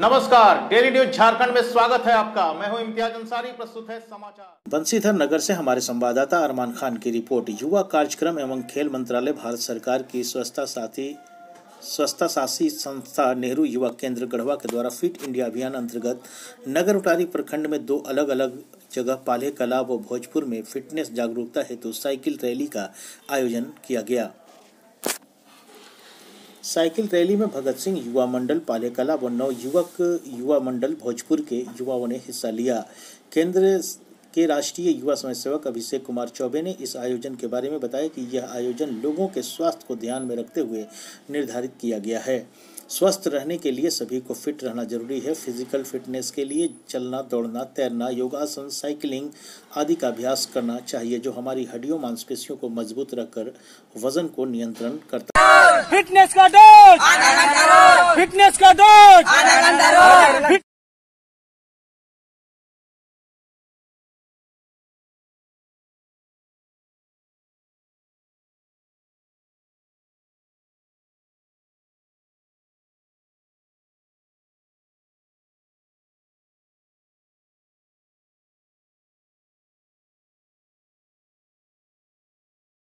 नमस्कार daily news Jharkhand में स्वागत है आपका। मैं हूँ इम्तियाज़ अंसारी, प्रस्तुत है समाचार। बंसीधर नगर से हमारे संवाददाता अरमान खान की रिपोर्ट। युवा कार्यक्रम एवं खेल मंत्रालय भारत सरकार की स्वच्छता साथी, स्वच्छता शासी संस्था नेहरू युवा केंद्र गढ़वा के द्वारा फिट इंडिया अभियान अंतर्गत नगर उटारी प्रखंड में दो अलग अलग जगह पाले कला व भोजपुर में फिटनेस जागरूकता हेतु साइकिल रैली का आयोजन किया गया। साइकिल रैली में भगत सिंह युवा मंडल पालेकला व नव युवक युवा मंडल भोजपुर के युवाओं ने हिस्सा लिया। केंद्र के राष्ट्रीय युवा स्वयंसेवक अभिषेक कुमार चौबे ने इस आयोजन के बारे में बताया कि यह आयोजन लोगों के स्वास्थ्य को ध्यान में रखते हुए निर्धारित किया गया है। स्वस्थ रहने के लिए सभी को फिट रहना ज़रूरी है। फ़िज़िकल फिटनेस के लिए चलना, दौड़ना, तैरना, योगासन, साइकिलिंग आदि का अभ्यास करना चाहिए, जो हमारी हड्डियों, मांसपेशियों को मज़बूत रखकर वज़न को नियंत्रण करता फिटनेस का डोज फिटनेस का डोज